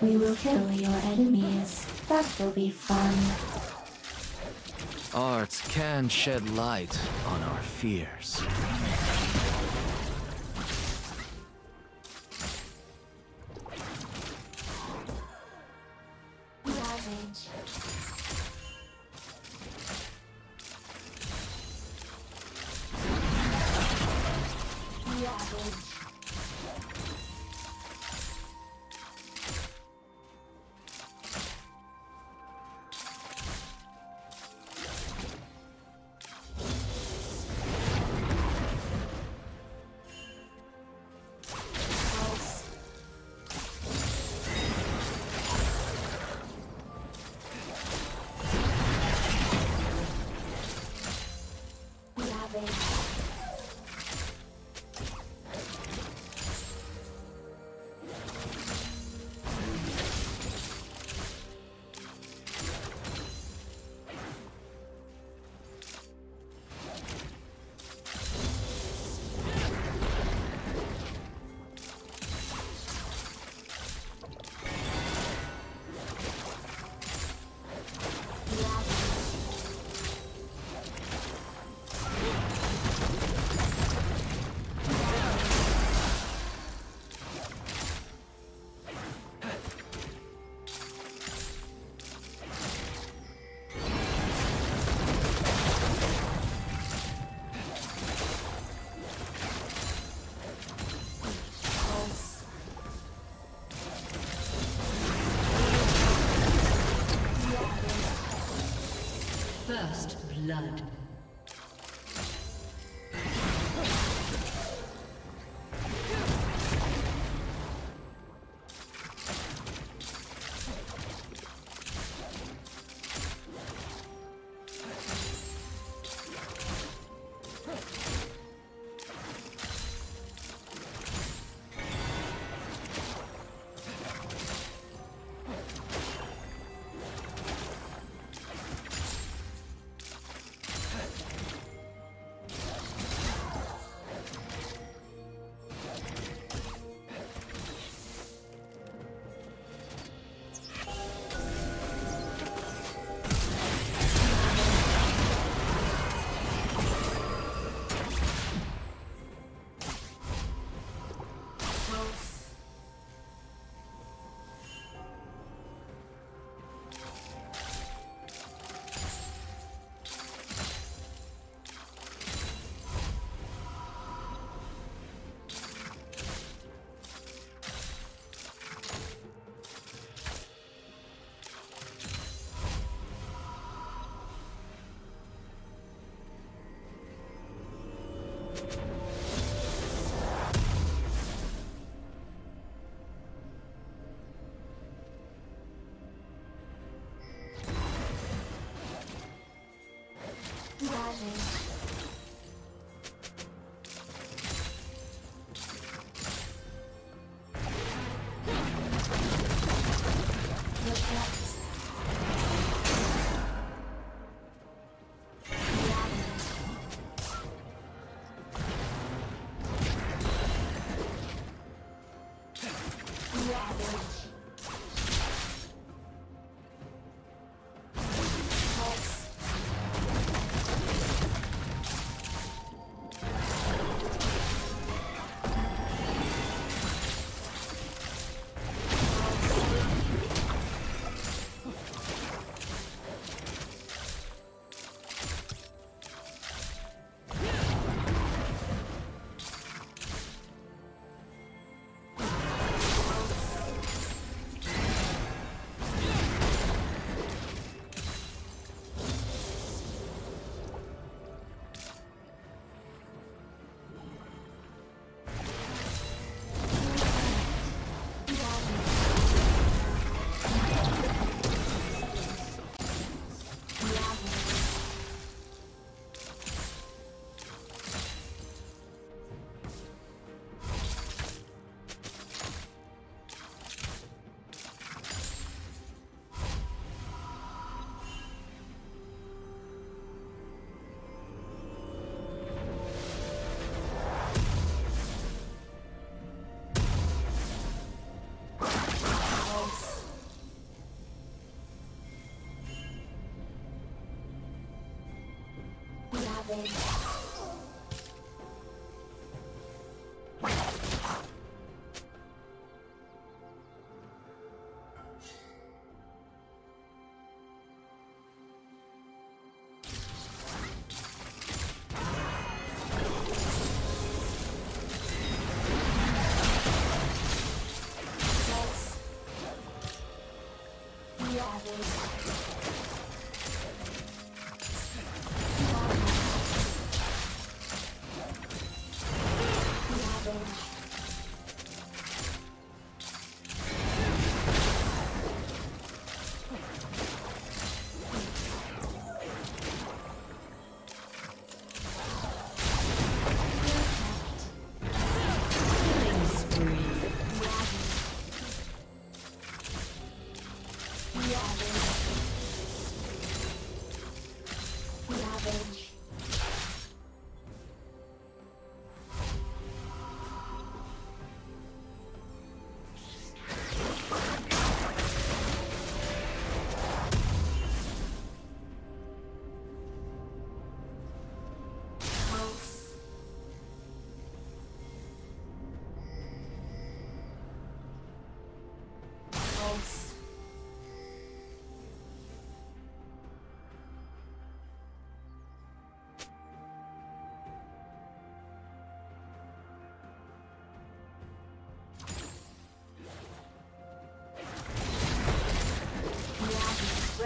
We will kill your enemies. That will be fun. Art can shed light on our fears. Blood. First blood.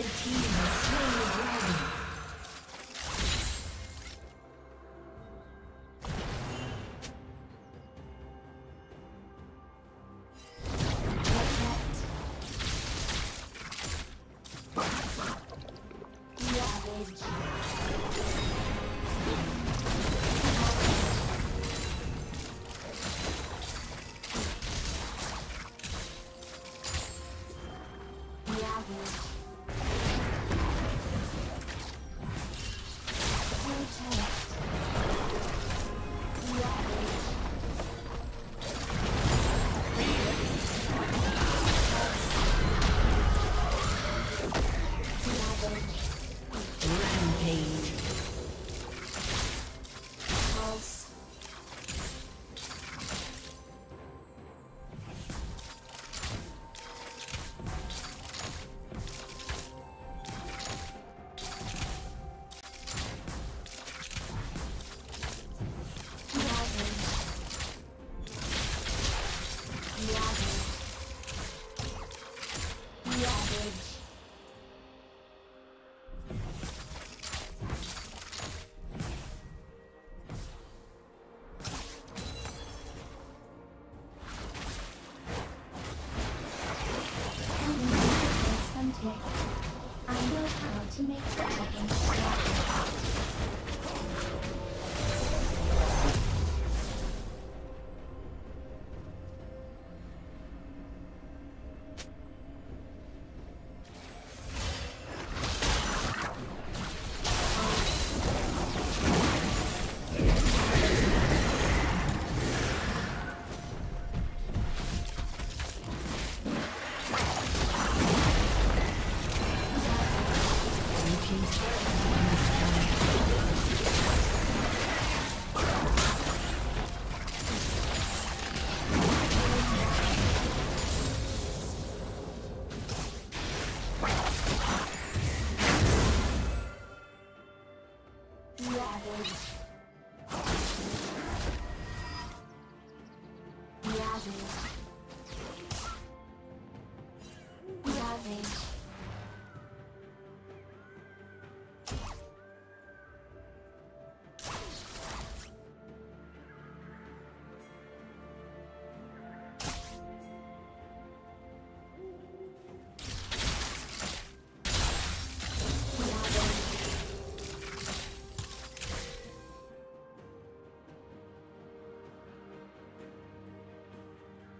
Red team to make the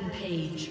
Rampage.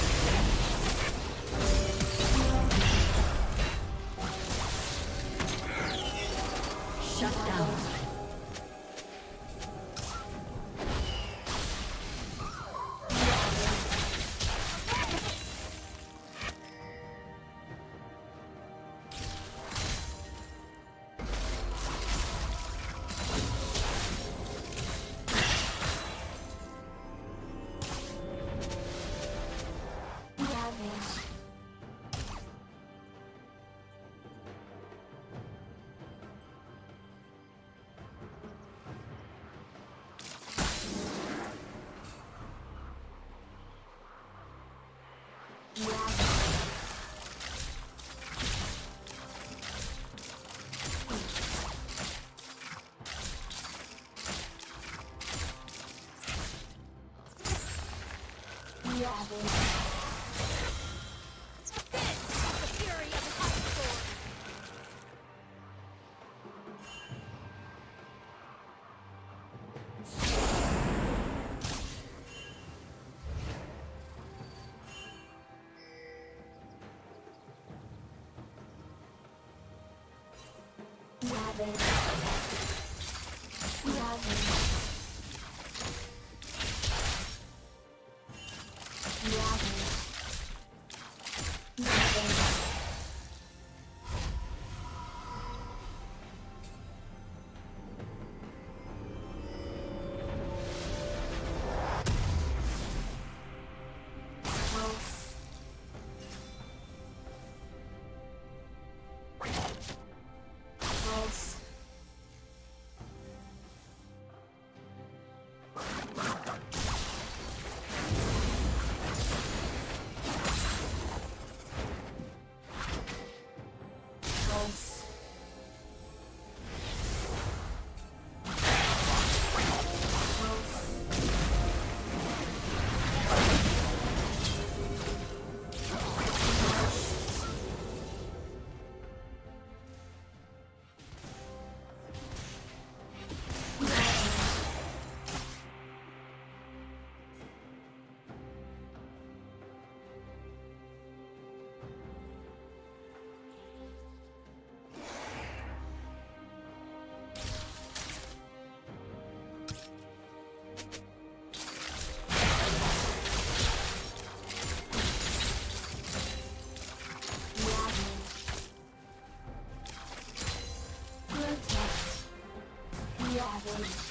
Yeah. Savage. Rampage.